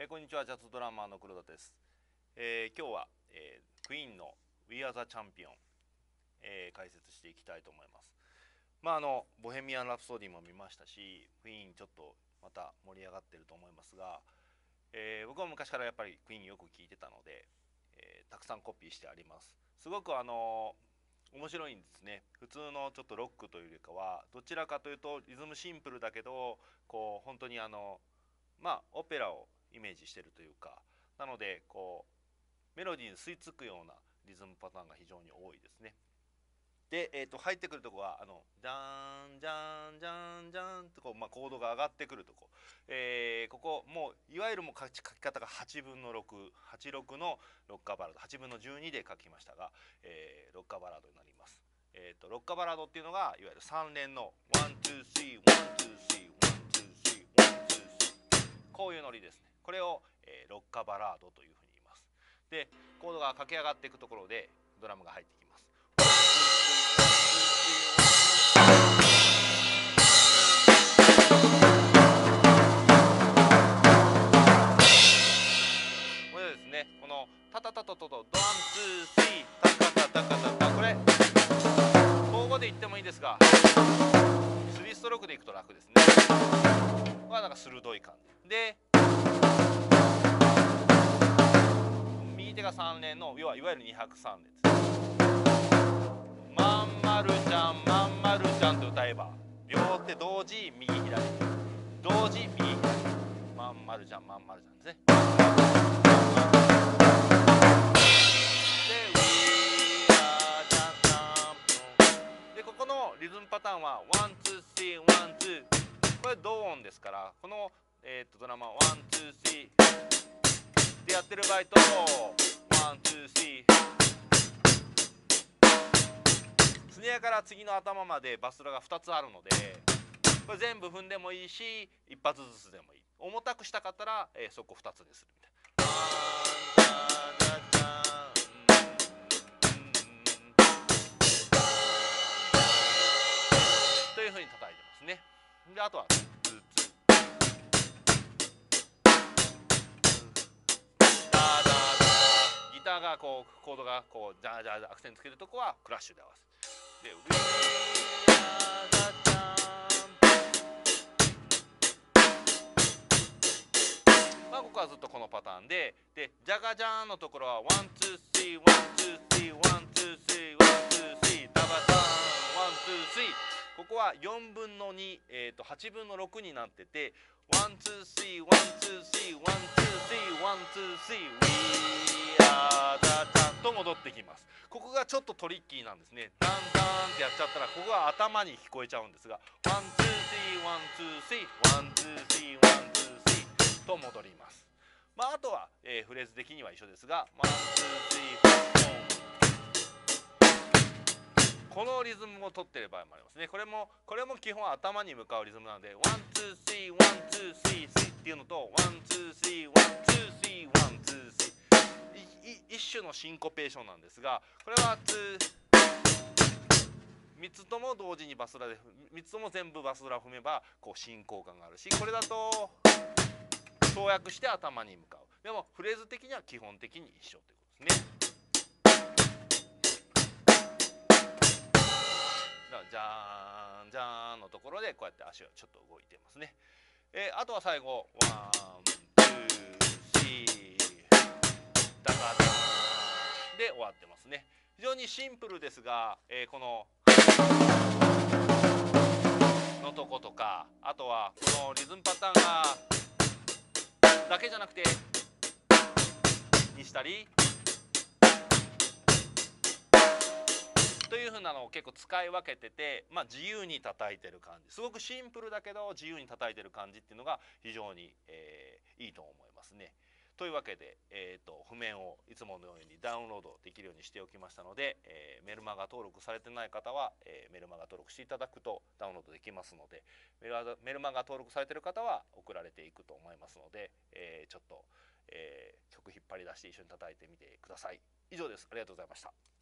えー、こんにちは。ジャズドラマーの黒田です、えー、今日は、えー、クイーンの We Are the Champion、えー、解説していきたいと思います。まああのボヘミアン・ラプソディも見ましたしクイーンちょっとまた盛り上がってると思いますが、えー、僕は昔からやっぱりクイーンよく聞いてたので、えー、たくさんコピーしてあります。すごくあの面白いんですね。普通のちょっとロックというよりかはどちらかというとリズムシンプルだけどこう本当にあのまあオペラをイメージしてるというかなのでこうメロディーに吸い付くようなリズムパターンが非常に多いですね。で、えー、と入ってくるとこはあのジャーンジャンジャンジャンってこう、まあ、コードが上がってくるとこ、えー、ここもういわゆるもう書き方が8分の686のロッカーバラード8分の12で書きましたが、えー、ロッカーバラードになります。えーと、ロッカバラードっていうのがいわゆる3連の one two three one two three one two three one two three こういうノリですね。これを、えー、ロッカバラードというふうに言います。でコードが駆け上がっていくところでドラムが入ってきます。これですねこのタタタタタタド one two three タカタタカタタこれ交互で言ってもいいですがスリーストロークでいくと楽ですね。はなんか鋭い感じ。でが3連の要はいわゆる203列。まんまるちゃんまんまるちゃんと歌えば両手同時右左。同時右左。まんまるちゃんまんまるちゃんですね。でここのリズムパターンは one two three one two。これ同音ですからこの、えー、とドラマ one two three。でやってる場合と one two three。スネアから次の頭までバスドラが2つあるのでこれ全部踏んでもいいし一発ずつでもいい。重たくしたかったら、えー、そこ2つでするみたいというふうに叩いてますね。であとはターがこうコードがこうジャージャーアクセントつけるとこはクラッシュで合わせで「」まあここはずっとこのパターンででジャガジャーンのところは「 one two three one two three one two three one two three ダバターンワンツースリー」ここは4分の2、えー、と8分の6になってて one two three one two three 戻ってきます。ここがちょっとトリッキーなんですね。ダンダンってやっちゃったらここが頭に聞こえちゃうんですが one two three one two three one two three one two three と戻ります。まああとは、えー、フレーズ的には一緒ですが one two three fourこのリズムを取ってる場合もありますね。これもこれも基本頭に向かうリズムなので one two three one two three three っていうのと one two three 種のシンコペーションなんですがこれは3つとも同時にバスドラで3つとも全部バスドラ踏めばこう進行感があるしこれだと跳躍して頭に向かうでもフレーズ的には基本的に一緒ということですね。じゃーんじゃーんのところでこうやって足がちょっと動いてますね。えー、あとは最後ワンツースリーダカダンで終わってますね非常にシンプルですが、えー、こののとことかあとはこのリズムパターンがだけじゃなくてにしたりというふうなのを結構使い分けてて、まあ、自由に叩いてる感じすごくシンプルだけど自由に叩いてる感じっていうのが非常に、えー、いいと思いますね。というわけで、えーと、譜面をいつものようにダウンロードできるようにしておきましたので、えー、メルマガ登録されてない方は、えー、メルマガ登録していただくとダウンロードできますのでメルマガ登録されてる方は送られていくと思いますので、えー、ちょっと、え曲引っ張り出して一緒に叩いてみてください。以上です。ありがとうございました。